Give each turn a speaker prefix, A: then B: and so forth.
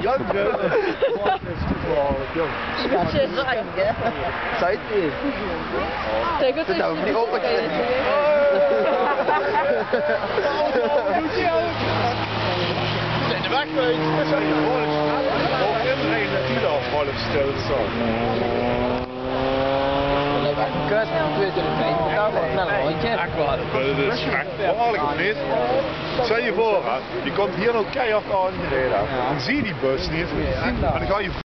A: Jan Zei het niet.
B: Zeg het
A: niet op.
C: Zijn de weg? Zijn de volks. Ook iedereen die stelt zo.
A: Kut, 2005 betaald voor een rondje.
C: Dat is echt? Stel je voor, hè, je komt hier nog keihard aangereden. Dan zie je die bus niet. En dan ga je